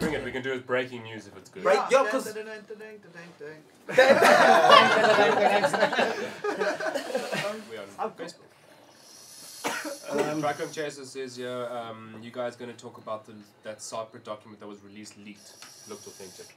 Bring it. We can do it breaking news if it's good. Break- Yeah, yeah, 'cause- We on Facebook. Um, Dracon Chaser says here, um, you guys going to talk about the, that Cypher document that was released leaked, looked authentic.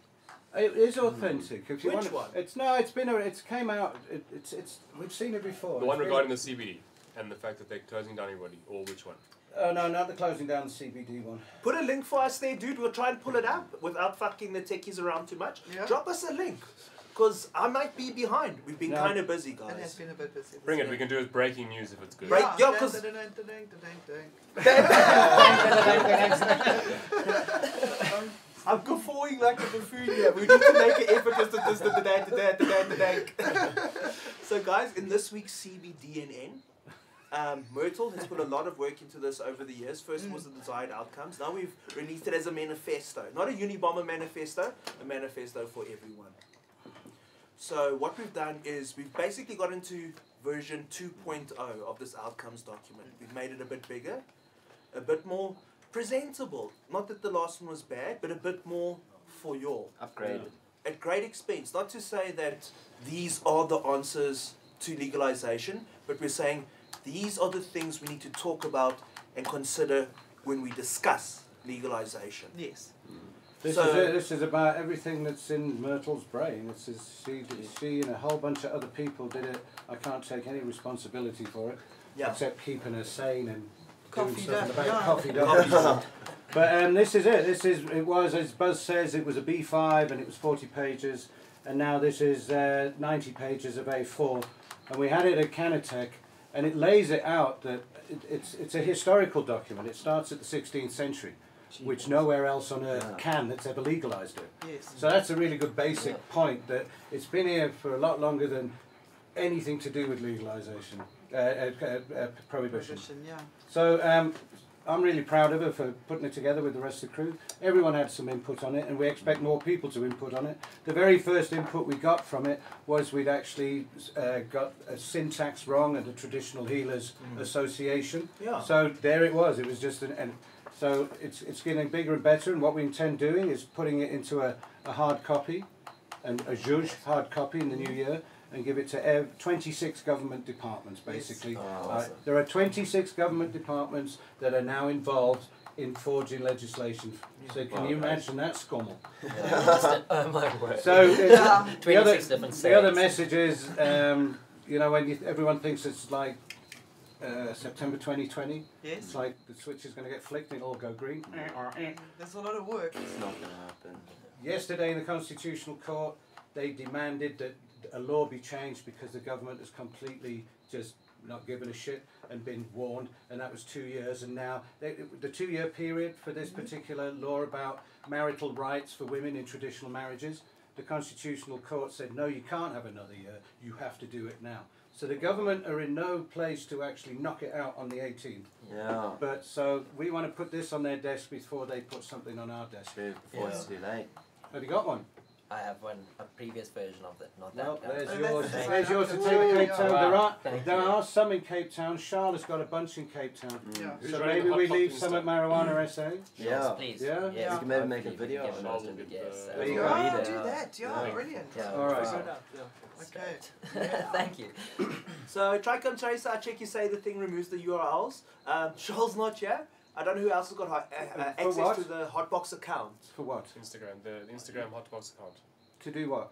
It is authentic. If you Which want, one? It's no. It's been. A, it's came out. It, it's. It's. We've seen it before. The one It's regarding the CBD and the fact that they're closing down everybody, or which one? really- Oh no, not the closing down the CBD one. Put a link for us there, dude. We'll try and pull it up without fucking the techies around too much. Yeah. Drop us a link. Because I might be behind. We've been No. kind of busy, guys. It has guys. been a bit busy. Bring it. We can do it breaking news if it's good. Break- yeah, dun, 'cause- dun, dun, dun, dun, dun, dun. I'm guffawing like a buffoon here. We need to make an effort just to just the day to day to day to day. So, guys, in this week's CBDNN, um, Myrtle has put a lot of work into this over the years. First was the desired outcomes. Now we've released it as a manifesto. Not a Unabomber manifesto, a manifesto for everyone. So what we've done is we've basically got into version 2.0 of this outcomes document. We've made it a bit bigger, a bit more presentable. Not that the last one was bad, but a bit more for y'all Upgraded. at great expense. Not to say that these are the answers to legalization, but we're saying these are the things we need to talk about and consider when we discuss legalization. Yes. This So- is it. This is about everything that's in Myrtle's brain. This is she. She and a whole bunch of other people did it. I can't take any responsibility for it, Yeah. except keeping her sane and Coffee doing stuff in the duck, back. yeah. Coffee Coffee. But um, this is it. This is it was as Buzz says it was a B five and it was forty pages, and now this is uh, ninety pages of A four, and we had it at Canatech, and it lays it out that it, it's it's a historical document. It starts at the sixteenth century, which nowhere else on earth Yeah. can that's ever legalized it. Yes. So that's a really good basic point that it's been here for a lot longer than anything to do with legalization, uh, uh, uh, uh, prohibition. Prohibition, yeah. So um, I'm really proud of her for putting it together with the rest of the crew. Everyone had some input on it, and we expect more people to input on it. The very first input we got from it was we'd actually uh, got a syntax wrong at the Traditional Healers Association. Yeah. So there it was. It was just an. And so it's it's getting bigger and better. And what we intend doing is putting it into a, a hard copy, and a juge hard copy in the new year, and give it to ev- 26 government departments basically. Oh, Uh, there are 26 government departments that are now involved in forging legislation. So can Wow, you guys. imagine that scummel? oh my. So uh, the other 26 different the other message is, um, you know, when you, everyone thinks it's like uh, September 2020, Yes. it's like the switch is going to get flicked and it'll all go green. There's a lot of work. It's not gonna happen. Yesterday in the Constitutional Court, they demanded that a law be changed because the government has completely just not given a shit and been warned, and that was two years. And now they, the two-year period for this particular law about marital rights for women in traditional marriages, the Constitutional Court said no, you can't have another year. You have to do it now. So the government are in no place to actually knock it out on the 18th. Yeah. But so we want to put this on their desk before they put something on our desk. True. Before it's too late. Have you got one? I have one, a previous version of it, not that. Well, there's Oh, yours. There's yours to take to Cape. Town. Wow. There are Thank there you. are some in Cape Town. Charlotte's got a bunch in Cape Town. Yeah. So maybe we leave pot some at instead? Marijuana SA. Yes, Yeah. please. Yeah? Yes, Yeah. We can maybe make a hopefully we video can on give Charles it will a- get yes, the- uh, There you Oh, go. read it. do that. Yeah, Yeah. brilliant. Yeah. All right. Okay. Thank you. So Tricom Tracer, I check you say the thing removes the URLs. Um, Charles not here. I don't know who else has got hot, uh, uh, access what? to the Hotbox account. For what? Instagram, the, the Instagram Hotbox account. To do what?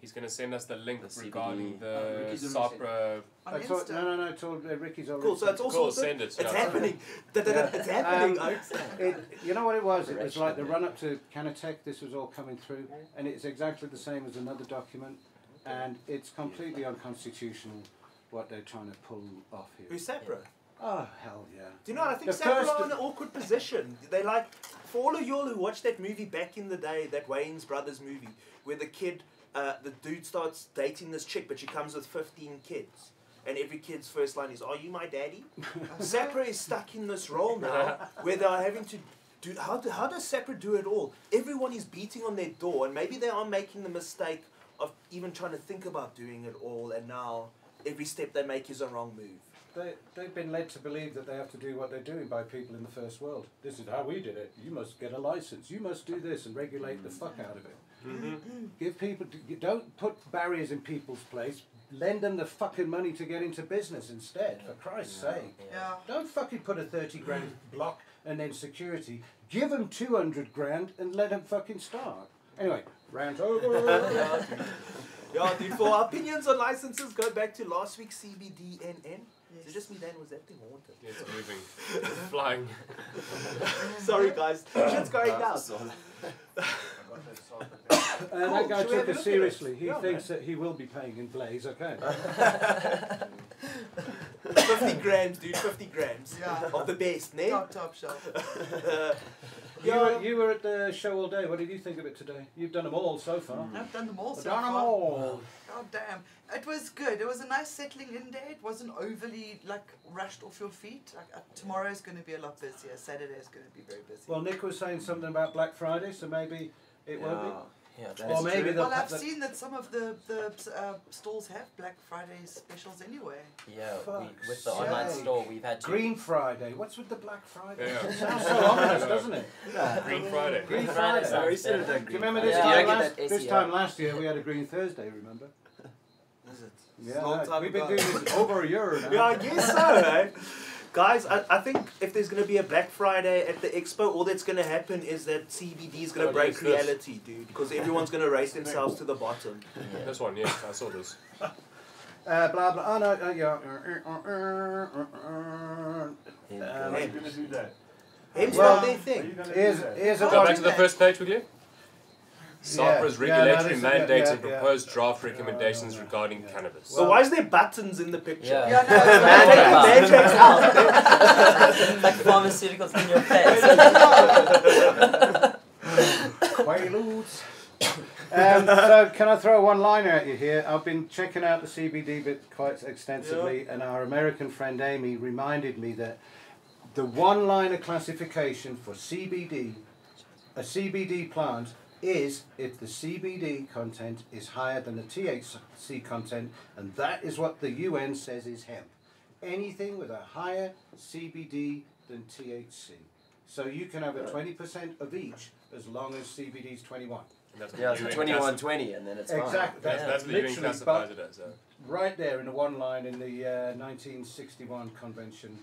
He's going to send us the link The regarding Oh, the Ricky's SAHPRA. On I thought, Insta. no, no, no. It's all, uh, Ricky's already. Cool, so it's all Cool, sorted. send it. It's yeah. happening. It's happening. Um, It, you know what it was? It was Direction, like the yeah. run up to Canatech. This was all coming through, and it's exactly the same as another document, and it's completely unconstitutional what they're trying to pull off here. Who's SAHPRA? Oh hell yeah! Do you know what? I think The first- are in an awkward position. They like, for all of y'all who watched that movie back in the day, that Wayans Brothers movie, where the kid, uh, the dude starts dating this chick, but she comes with 15 kids. And every kid's first line is, Are you my daddy? SAHPRA is stuck in this role now where they're having to do. How, do, how does SAHPRA do it all? Everyone is beating on their door, and maybe they are making the mistake of even trying to think about doing it all, and now every step they make is a wrong move. They, they've been led to believe that they have to do what they're doing by people in the first world. This is how we did it. You must get a license. You must do this and regulate the fuck out of it. Mm-hmm. Give people, don't put barriers in people's place. Lend them the fucking money to get into business instead, for Christ's sake. Yeah. Don't fucking put a 30 grand block and then security. Give them 200 grand and let them fucking start. Anyway, rant over. Yeah, dude, for our opinions on licenses, go back to last week's CBDNN. Is it just me, then, Was that thing haunted? It's moving. It's flying. Sorry, guys. Shit's going down. Uh, and Cool. that guy Should took it seriously. it? He Yeah, thinks that he will be paying in Blaze, okay. 50 grams, dude, 50 grams. Yeah. Of the best, ne? Top, top shelf. You, were, you were at the show all day. What did you think of it today? You've done them all so far. I've done them all so Done 'em far. all. Oh damn! It was good. It was a nice settling in day. It wasn't overly like rushed off your feet. Like uh, tomorrow is going to be a lot busier. Saturday is going to be very busy. Well, Nick was saying something about Black Friday, so maybe it won't be. Yeah, That Or is maybe true. well, I've the- seen that some of the the uh, stalls have Black Friday specials anyway. yeah. We, with the online sake. store, we've had to. Green Friday. What's with the Black Friday? Yeah. Sounds so ominous, doesn't it? Green Friday. Green Green Friday Friday. sounds We should have better. done Do you remember this Yeah, time get last this time last year we had a Green Thursday, remember? Is it? Yeah, Long time we've been doing this over a year now. Yeah, I guess so, eh? Guys, I, I think if there's going to be a Black Friday at the expo, all that's going to happen is that CBD is going Oh, to break yes, yes. reality, dude. Because everyone's going to race themselves to the bottom. Yeah. This one, yeah, I saw this. Uh, blah blah. Oh no, uh, yeah. uh, uh, uh, uh, uh, Yeah. Um, Hey. gonna that? Hem's Well, got their Are you thing. gonna Here's do that? here's a Oh, Go back to the first page quickly. SAHPRA's Yeah, yeah, regulatory this is- yeah, mandates yeah, and yeah. proposed draft recommendations yeah, yeah. regarding Yeah. cannabis. So why is there buttons in the picture? Yeah. Yeah, no, Man, the Wow. Out. like pharmaceuticals in your face. Quaaludes. um, so can I throw one liner at you here? I've been checking out the CBD bit quite extensively, and our American friend Amy reminded me that the one liner classification for CBD, a CBD plant, is if the CBD content is higher than the THC content, and that is what the UN says is hemp. Anything with a higher CBD than THC. So you can have a 20% of each as long as CBD is 21. That's Yeah, the it's UN 21 20 and then it's fine. Exactly. That's, Yeah. that's what Literally, classifies but- it as. Uh, Right there in the one line in the uh, 1961 convention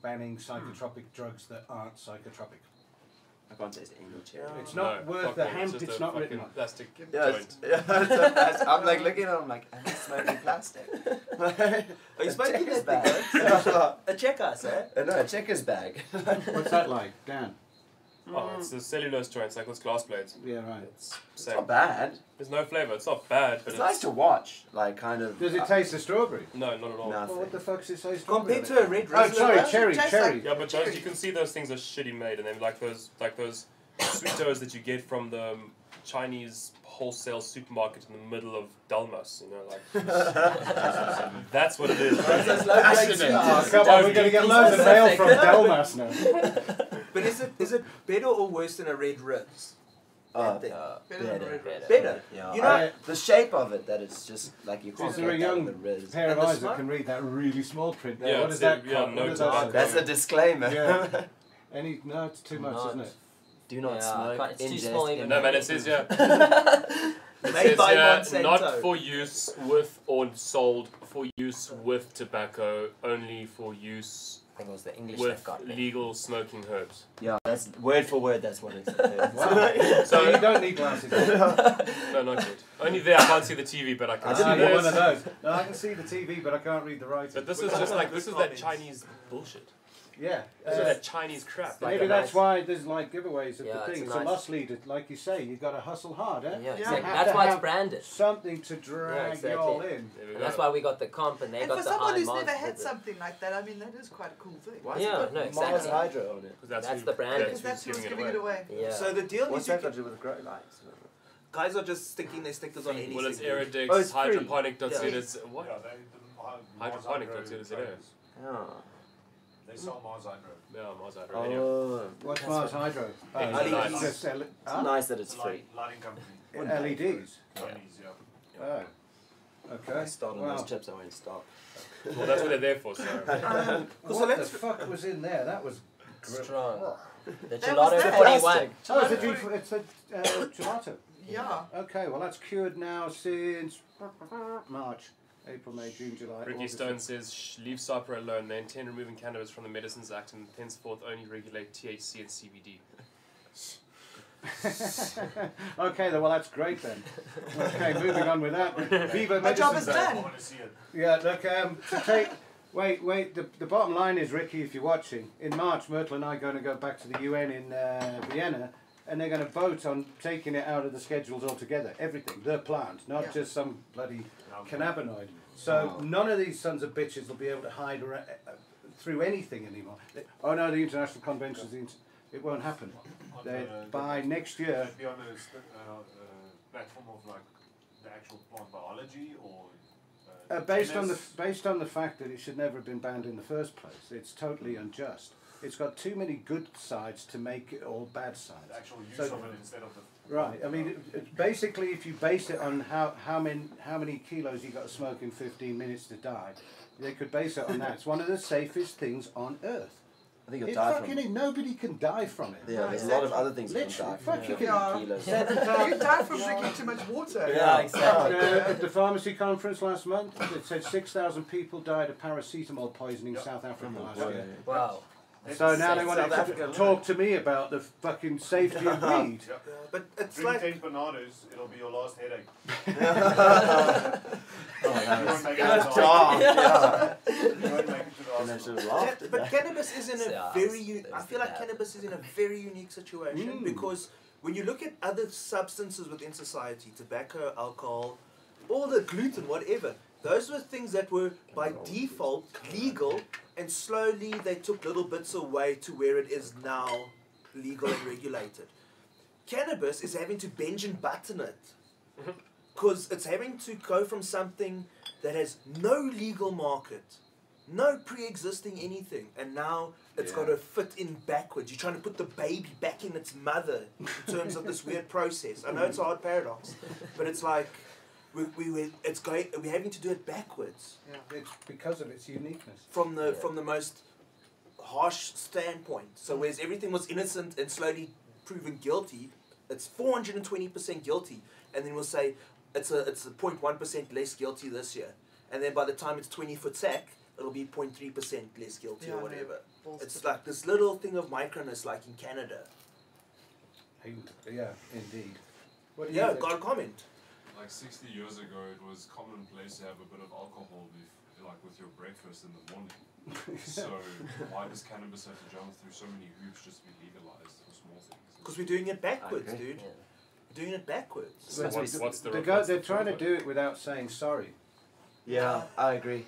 banning psychotropic drugs that aren't psychotropic. I can't say it's English. Yeah. It's not no, worth fuck the me, hemp, just it's a not fucking written on. Plastic Yeah, joint. it's, yeah it's- I'm like looking at it, I'm like, I'm smoking plastic. Are you smoking checkers that bag. thing, no, A check us, eh? a checkers bag. What's that like, Dan? Oh, it's the cellulose joints, like those glass blades. Yeah, right. It's It's same. not bad. There's no flavor. It's not bad, but It's it's, nice to watch. Like, kind of. Does it uh, taste of strawberry? no, not at all. Nothing. Well, what the fuck fuck's it say strawberry? Compared to a red Oh, sorry, right? cherry, Tastes cherry. like- Yeah, but those you can see those things are shitty made, and then like those like those sweetos that you get from the um, Chinese wholesale supermarket in the middle of Delmas. You know, like that's what it is. Oh, come on, we're going to get loads of mail from Delmas now. But is it is it better or worse than a red Ritz? Uh, That thing. uh, Better better. than red Better. Better. Yeah. You know- I- the shape of it, that it's just like you can't Is there a get that young with the Riz. pair of And the eyes smoke? that can read that really small print there? Yeah, what it's that? a- yeah, called? no What is to that? that. That's a disclaimer. Yeah. Any? No, it's too much, Not- isn't it? Do not Yeah, smoke. can't- it's too ingest, small even. No man, it says yeah. It Made says by here, Monsanto. not for use with or sold for use with tobacco, only for use I think it was the English that with got me. legal smoking herbs. Yeah, that's word for word. That's what it says. Wow. so you don't need glasses. No, not yet. Only there I can't see the TV, but I can I see didn't you're this. one of those. No, I can see the TV, but I can't read the writing. But this is just like this is that Chinese bullshit. Yeah. This is uh, that Chinese crap. Like Maybe that's nice- why there's like giveaways of Yeah, the thing. a It's a nice- must leader, like you say. You've got to hustle hard, eh? Yeah, Yeah. exactly. You That's why it's branded. Something to drag exactly. you all in. And that's why we got the comp and they And got the And for the someone high who's never had something like that, I mean, that is quite a cool thing. Why has Yeah, it got no, Mars exactly. Hydro on it? 'Cause that's, That's who- the brand. Because that's who's giving it away. Yeah. So the deal What's is you that got can, to do with grow lights? guys are just sticking their stickers on anything. Well, it's dude. Iridex, Oh, it's free. hydroponic. Dot Yeah. It's what? Yeah, they, the, uh, Hydroponic, Mars that's it, is Hydro it? trainers. Oh. They sell Mars Hydro. Yeah, Mars Hydro. Radio. Oh. What's That's Mars what- Hydro? Oh, LEDs. it's It's nice that It's it's free. lighting company. LEDs. Chinese, yeah. Oh. Okay. I start on Wow. those chips, I won't stop. Well, that's what they're there for. So Um, What so the fuck was in there? That was gr- Strong. The That was gelato there. 41. Oh, it's a, it's a uh, gelato. Yeah. Okay, well that's cured now since March, April, May, June, July. Ricky August. Stone says, Shh, leave Cypher alone. They intend removing cannabis from the Medicines Act and henceforth only regulate THC and CBD. okay, then, well that's great then. Okay, moving on with that. Viva My job is done. I want to see it. Yeah, look, um, to take. Wait, wait. The, the bottom line is, Ricky, if you're watching, in March, Myrtle and I are going to go back to the UN in uh, Vienna, and they're going to vote on taking it out of the schedules altogether. Everything, the plant, not Yeah. just some bloody Okay. cannabinoid. So none of these sons of bitches will be able to hide ar- uh, through anything anymore. They- oh no, the international conventions, the inter- it won't happen. On They, the- by next year, it be on a st- uh, uh, platform of like the actual plant biology or uh, Uh, based on the based on the fact that it should never have been banned in the first place, it's totally unjust. It's got too many good sides to make it all bad sides. the actual use So- of it instead of the Right. I mean, it, it, basically, if you base it on how how many how many kilos you got to smoke in fifteen minutes to die, they could base it on that. It's one of the safest things on earth. I think you'll It die fucking from nobody can die from it. Yeah, there's a lot of other things you can die from. fuck, you yeah. can- Kilos. You died from drinking too much water. Yeah, exactly. Uh, at the pharmacy conference last month, it said 6,000 people died of paracetamol poisoning in South Africa last year. Wow. So now they want South to Africa, talk to me about the fucking safety of weed. Yeah. but it's Drink like ten bananas, it'll be your last headache. Oh, You that won't make it to job. Yeah. You won't make it to the And I should hospital. have Yeah, laughed at but cannabis is in a Yeah, very. there's- U- I feel like cannabis is in a very unique situation Mm. because when you look at other substances within society, tobacco, alcohol, all the gluten, whatever, those were things that were by default legal, and slowly they took little bits away to where it is now legal and regulated. Cannabis is having to bench and button it because it's having to go from something that has no legal market, no pre-existing anything, and now it's got to fit in backwards. You're trying to put the baby back in its mother in terms of this weird process. I know it's a hard paradox, but it's like we, we, we it's going we're having to do it backwards Yeah, It's because of its uniqueness. from the Yeah. from the most harsh standpoint. So mm. whereas everything was innocent and slowly proven guilty, it's four hundred and twenty percent guilty, and then we'll say it's a it's a 0.1 percent less guilty this year, and then by the time it's twenty foot sack, it'll be 0.3 percent less guilty Yeah, or whatever. balls It's like this little thing of microness, like in Canada. Yeah, indeed. What do you Yeah, think? got a comment. Like 60 years ago, it was commonplace to have a bit of alcohol, bef- like with your breakfast in the morning. So why does cannabis have to jump through so many hoops just to be legalized for small things? Because we're doing it backwards, agree. dude. Yeah. We're doing it backwards. So But what's, the- what's the the what's go, the they're trying to do it without saying sorry. Yeah, I agree.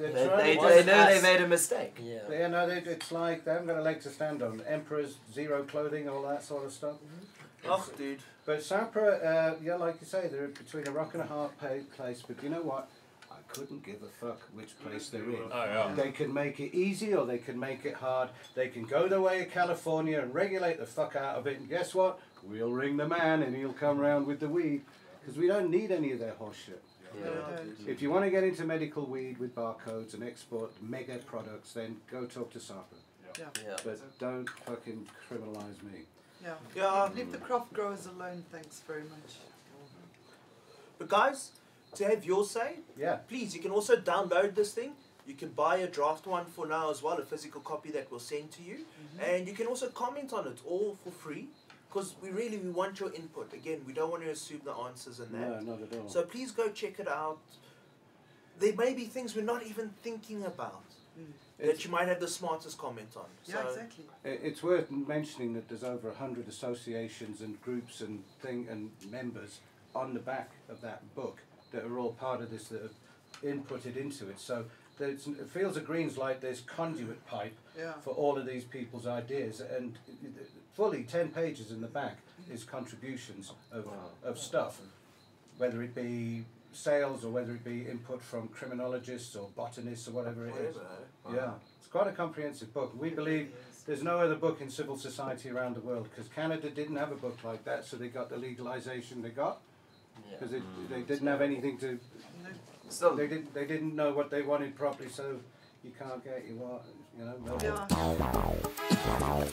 They're They, they, know they made a mistake. Yeah. Yeah, no, they, it's like they haven't got a leg to stand on. Emperors, zero clothing, all that sort of stuff. Mm-hmm. Oh, dude. But SAHPRA, uh, yeah, like you say, they're between a rock and a hard place. But you know what? I couldn't give a fuck which place they're in. Oh yeah. They can make it easy or they can make it hard. They can go the way of California and regulate the fuck out of it. And guess what? We'll ring the man and he'll come round with the weed. Because we don't need any of their horse shit. No. If you want to get into medical weed with barcodes and export mega products, then go talk to SAHPRA. Yeah. But don't fucking criminalise me. Yeah. Yeah. Leave the craft growers alone, thanks very much. But guys, to have your say, Yeah. please, you can also download this thing. You can buy a draft one for now as well, a physical copy that we'll send to you. And you can also comment on it all for free. Because we really we want your input. Again, we don't want to assume the answers and that. No, not at all. So please go check it out. There may be things we're not even thinking about Mm. That you might have the smartest comment on. Yeah, so, exactly. It's worth mentioning that there's over a hundred associations and groups and thing and members on the back of that book that are all part of this that have inputted into it. So there's, Fields of Greens like this conduit pipe Yeah. for all of these people's ideas, and fully ten pages in the back is contributions of, of stuff, whether it be sales or whether it be input from criminologists or botanists or whatever it is. whatever. Yeah, it's quite a comprehensive book. We believe there's no other book in civil society around the world because Canada didn't have a book like that, so they got the legalization they got. Yeah. because they, mm. they didn't have anything to. Still, They didn't. They didn't know what they wanted properly, so you can't get you what you know. milk. Yeah.